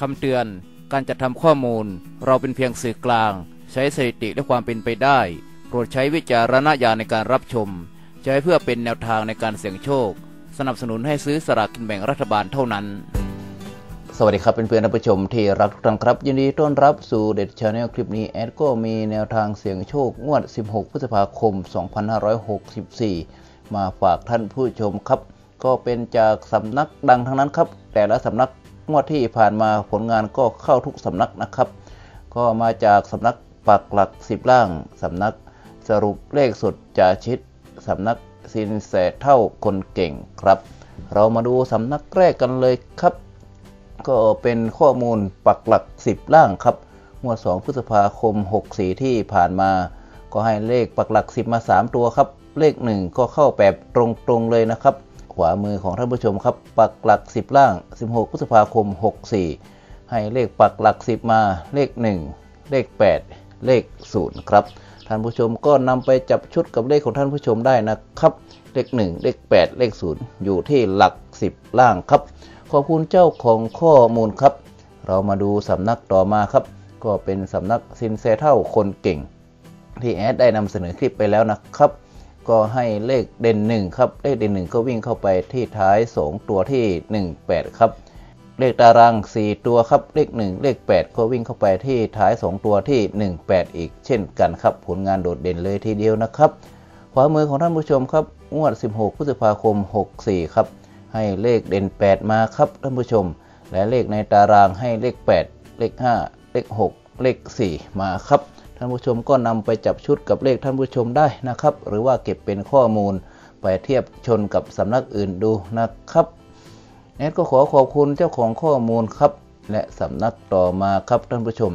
คำเตือน การจัดทำข้อมูล เราเป็นเพียงสื่อกลาง ใช้สถิติและความเป็นไปได้ โปรดใช้วิจารณญาณในการรับชม ใช้เพื่อเป็นแนวทางในการเสี่ยงโชค สนับสนุนให้ซื้อสลากกินแบ่งรัฐบาลเท่านั้น สวัสดีครับเป็นเพื่อนๆท่านผู้ชมที่รักทุกท่านครับ ยินดีต้อนรับสู่เด็ดชาแนลคลิปนี้แอดก็มีแนวทางเสี่ยงโชคงวด 16 พฤษภาคม 2564 มาฝากท่านผู้ชมครับก็เป็นจากสำนักดังทั้งนั้นครับ แต่ละสำนัก งวดที่ผ่านมาผลงานก็เข้าทุกสำนักนะครับ ก็มาจากสำนักปักหลักสิบล่างสำนักสรุปเลขสุดจ่าชิดสำนักสินแสเท่าคนเก่งครับ เรามาดูสำนักแรกกันเลยครับ ก็เป็นข้อมูลปักหลัก 10 ล่างครับงวด 2 พฤษภาคม 64 ที่ผ่านมา ก็ให้เลขปักหลัก 10 มา 3 ตัวครับ เลข 1 ก็เข้าแบบตรงๆเลยนะครับ ขวามือของท่านผู้ชมครับ ปักหลัก 10 ล่าง 16 พฤษภาคม 64 ให้เลขปักหลัก 10 มาเลข 1 เลข 8 เลข 0 ครับ ท่านผู้ชมก็นำไปจับชุดกับเลขของท่านผู้ชมได้นะครับ เลข 1 เลข 8 เลข 0 อยู่ที่หลัก 10 ล่างครับ ขอบคุณเจ้าของข้อมูลครับ เรามาดูสำนักต่อมาครับ ก็เป็นสำนักซินเซเท่าคนเก่ง ที่แอดได้นำเสนอคลิปไปแล้วนะครับ ก็ให้เลขเด่นหนึ่งครับเลขเด่นหนึ่งก็วิ่งเข้าไปที่ท้าย 2 ตัวที่ 18 ครับ เลขตาราง 4 ตัวครับเลข 1 เลข 8 ก็วิ่งเข้าไปที่ท้าย 2 ตัวที่ 18 อีกเช่นกันครับ ผลงานโดดเด่นเลยทีเดียวนะครับขวามือของท่านผู้ชมครับงวด 16 พฤษภาคม 64 ครับ ให้เลขเด่น 8 มาครับท่านผู้ชม และเลขในตารางให้เลข 8 เลข 5 เลข 6 เลข 4 มาครับ ท่านผู้ชมก็นำไปจับชุดกับเลขท่านผู้ชมได้นะครับ หรือว่าเก็บเป็นข้อมูลไปเทียบชนกับสำนักอื่นดูนะครับแอดก็ขอขอบคุณเจ้าของข้อมูลครับ และสำนักต่อมาครับท่านผู้ชม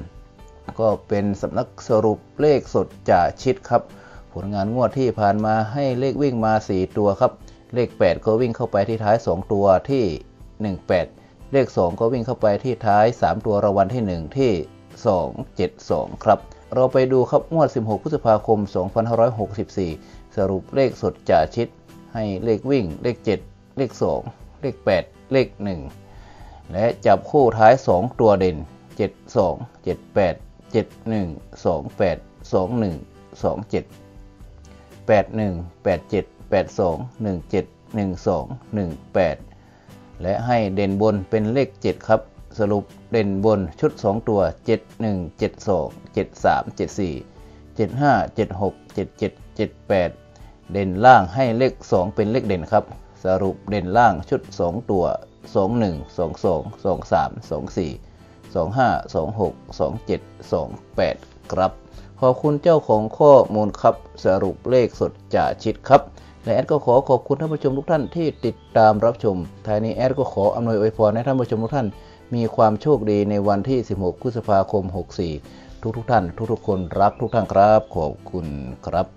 ก็เป็นสำนักสรุปเลขสดจ่าชิดครับ ผลงานงวดที่ผ่านมาให้เลขวิ่งมา 4 ตัวครับ เลข 8 ก็วิ่งเข้าไปที่ท้าย 2 ตัวที่ 18 เลข 2 ก็วิ่งเข้าไปที่ท้าย 3 ตัวรางวัลที่ 1 ที่ 272 ครับ เราไปดูครับงวด 16 พฤษภาคม 2564 สรุปเลขสดจ่าชิด ให้เลขวิ่ง เลข 7 เลข 2 เลข 8 เลข 1 และจับคู่ท้าย 2 ตัวเด่น 72 78 71 28 21 27 81 87 82 17 12 18 และให้เด่นบนเป็นเลข 7 ครับ สรุปเด่นบนชุด 2 ตัว 71 72 73 74 75 76 77 78 เด่นล่างให้เลข 2 เป็นเลขเด่นครับ สรุปเด่นล่างชุด 2 ตัว 21 22 23 24 25 26 27 28 ครับ ขอบคุณเจ้าของข้อมูลครับ สรุปเลขสดจ่าชิดครับและแอดก็ขอขอบคุณท่านผู้ชมทุกท่านที่ติดตามรับชมท้ายนี้แอดก็ขออำนวยอวยพรให้ท่านผู้ชมทุกท่าน มีความโชคดีในวันที่ 16 พฤษภาคม 64 ทุกทุกท่าน ทุกทุกคนรักทุกท่านครับ ขอบคุณครับ